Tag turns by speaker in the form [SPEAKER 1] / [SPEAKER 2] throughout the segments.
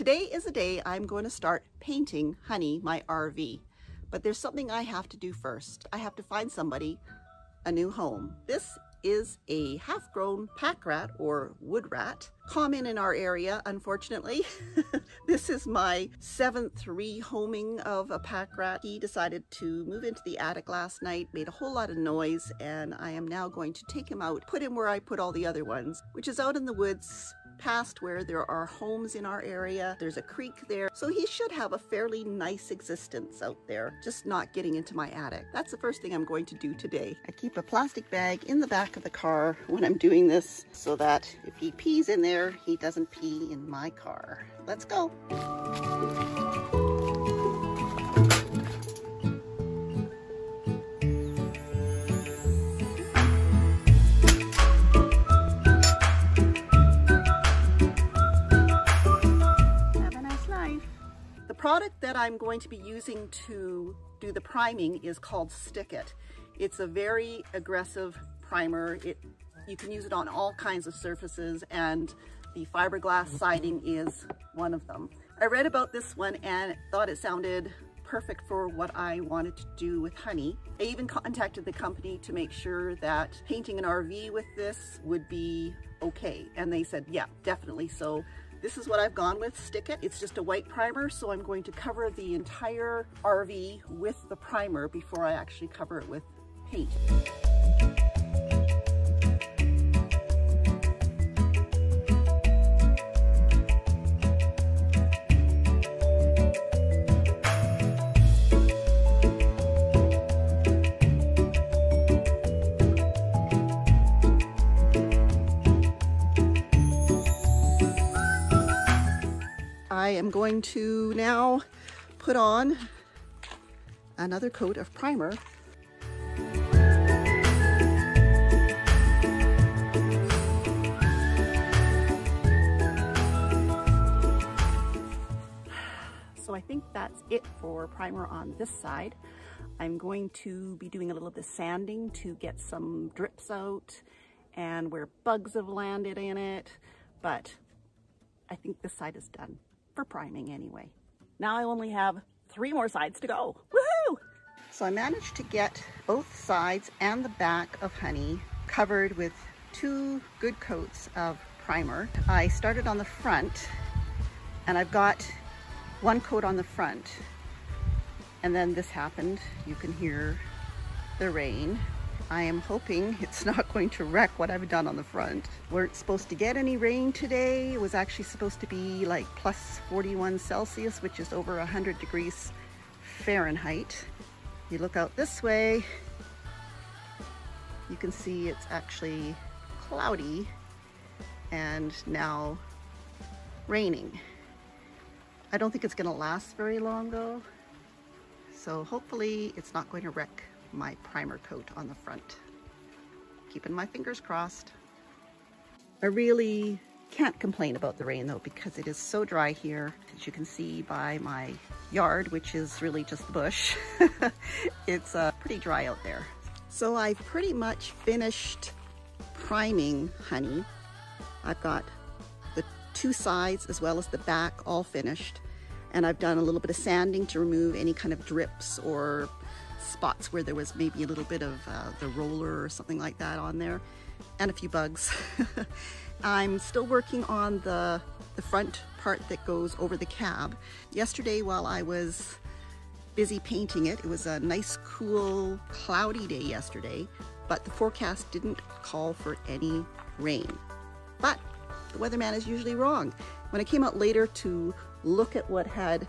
[SPEAKER 1] Today is the day I'm going to start painting Honey, my RV. But there's something I have to do first. I have to find somebody a new home. This is a half-grown pack rat or wood rat, common in our area, unfortunately. this is my seventh rehoming of a pack rat. He decided to move into the attic last night, made a whole lot of noise, and I am now going to take him out, put him where I put all the other ones, which is out in the woods past where there are homes in our area. There's a creek there. So he should have a fairly nice existence out there, just not getting into my attic. That's the first thing I'm going to do today. I keep a plastic bag in the back of the car when I'm doing this so that if he pees in there, he doesn't pee in my car. Let's go. Product that I'm going to be using to do the priming is called Stick It. It's a very aggressive primer. It You can use it on all kinds of surfaces and the fiberglass siding is one of them. I read about this one and thought it sounded perfect for what I wanted to do with honey. I even contacted the company to make sure that painting an RV with this would be okay. And they said, yeah, definitely. So this is what I've gone with, Stick It. It's just a white primer, so I'm going to cover the entire RV with the primer before I actually cover it with paint. I am going to now put on another coat of primer. So I think that's it for primer on this side. I'm going to be doing a little bit of sanding to get some drips out and where bugs have landed in it, but I think this side is done for priming anyway. Now I only have three more sides to go. Woohoo! So I managed to get both sides and the back of Honey covered with two good coats of primer. I started on the front and I've got one coat on the front and then this happened. You can hear the rain I am hoping it's not going to wreck what I've done on the front. We weren't supposed to get any rain today. It was actually supposed to be like plus 41 Celsius, which is over 100 degrees Fahrenheit. You look out this way, you can see it's actually cloudy and now raining. I don't think it's gonna last very long though. So hopefully it's not going to wreck my primer coat on the front. Keeping my fingers crossed. I really can't complain about the rain though because it is so dry here. As you can see by my yard, which is really just the bush, it's uh, pretty dry out there. So I've pretty much finished priming honey. I've got the two sides as well as the back all finished and I've done a little bit of sanding to remove any kind of drips or spots where there was maybe a little bit of uh, the roller or something like that on there and a few bugs. I'm still working on the, the front part that goes over the cab. Yesterday while I was busy painting it, it was a nice cool cloudy day yesterday, but the forecast didn't call for any rain. But the weatherman is usually wrong. When I came out later to look at what had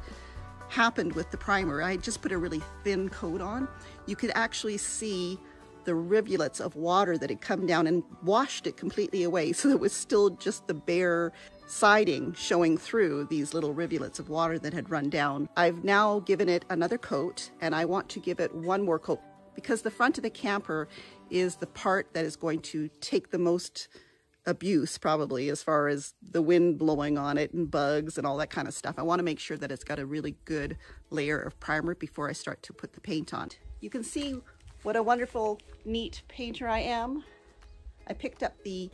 [SPEAKER 1] happened with the primer. I just put a really thin coat on. You could actually see the rivulets of water that had come down and washed it completely away. So it was still just the bare siding showing through these little rivulets of water that had run down. I've now given it another coat and I want to give it one more coat because the front of the camper is the part that is going to take the most abuse probably as far as the wind blowing on it and bugs and all that kind of stuff. I want to make sure that it's got a really good layer of primer before I start to put the paint on. You can see what a wonderful, neat painter I am. I picked up the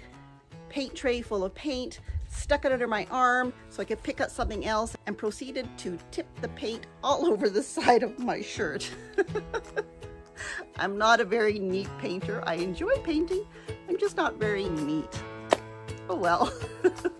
[SPEAKER 1] paint tray full of paint, stuck it under my arm so I could pick up something else and proceeded to tip the paint all over the side of my shirt. I'm not a very neat painter. I enjoy painting. I'm just not very neat. Oh well.